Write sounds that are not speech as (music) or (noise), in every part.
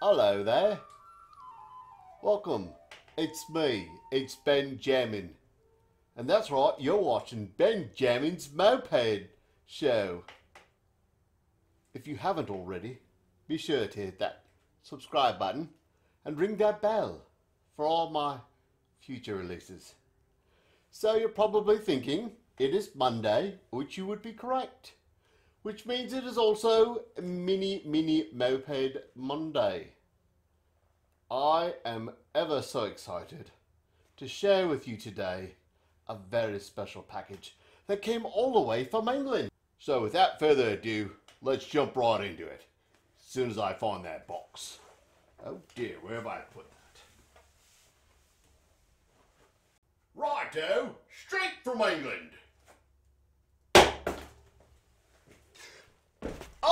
Hello there. Welcome. It's me. It's Benjamin. And that's right, you're watching Benjamin's Moped Show. If you haven't already, be sure to hit that subscribe button and ring that bell for all my future releases. So you're probably thinking it is Monday, which you would be correct which means it is also Mini Mini Moped Monday. I am ever so excited to share with you today a very special package that came all the way from England. So without further ado, let's jump right into it. As soon as I find that box. Oh dear, where have I put that? Righto, straight from England.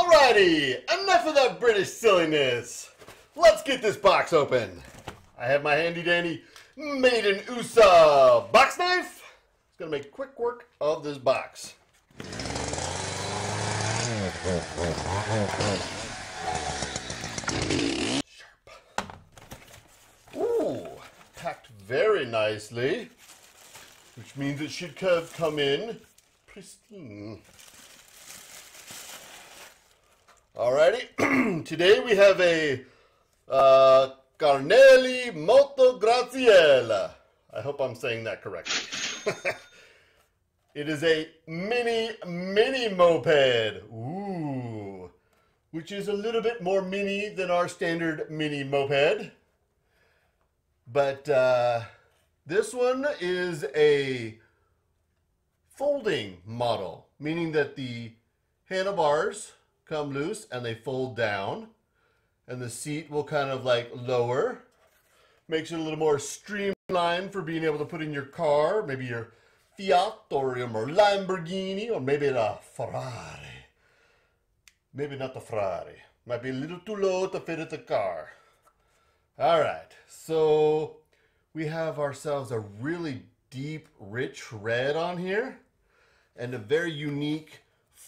Alrighty, enough of that British silliness. Let's get this box open. I have my handy dandy made in USA box knife. It's gonna make quick work of this box. Sharp. Ooh, packed very nicely, which means it should have come in pristine. Alrighty, (clears throat) today we have a uh, Carnielli Moto Graziella. I hope I'm saying that correctly. (laughs) it is a mini, mini moped. Ooh, which is a little bit more mini than our standard mini moped. But uh, this one is a folding model, meaning that the handlebars come loose and they fold down. And the seat will kind of like lower. Makes it a little more streamlined for being able to put in your car, maybe your Fiat or your Lamborghini or maybe the Ferrari. Maybe not the Ferrari. Might be a little too low to fit in the car. All right, so we have ourselves a really deep, rich red on here and a very unique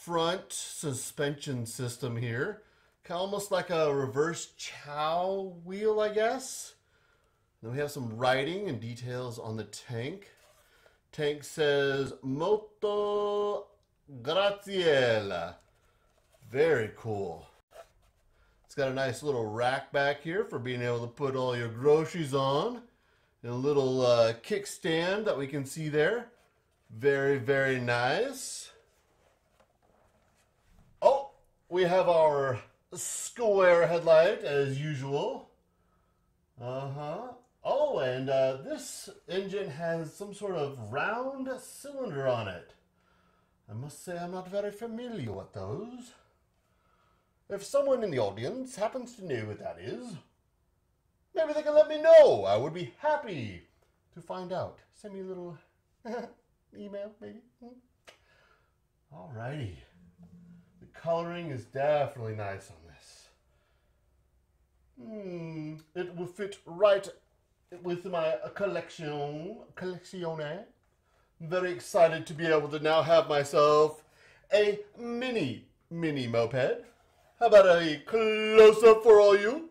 front suspension system here. Kind of almost like a reverse chow wheel, I guess. Then we have some writing and details on the tank. Tank says Moto Graziella. Very cool. It's got a nice little rack back here for being able to put all your groceries on. And a little uh, kickstand that we can see there. Very, very nice we have our square headlight as usual. Uh-huh. Oh, and uh, this engine has some sort of round cylinder on it. I must say I'm not very familiar with those. If someone in the audience happens to know what that is, maybe they can let me know. I would be happy to find out. Send me a little (laughs) email, maybe. Hmm? Alrighty coloring is definitely nice on this. Hmm, it will fit right with my collection, collectione. I'm very excited to be able to now have myself a mini, mini moped. How about a close-up for all you?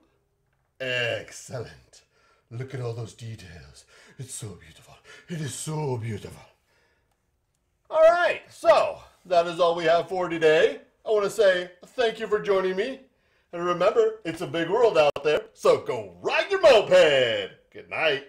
Excellent. Look at all those details. It's so beautiful. It is so beautiful. All right, so that is all we have for today. I want to say thank you for joining me. And remember, it's a big world out there, so go ride your moped. Good night.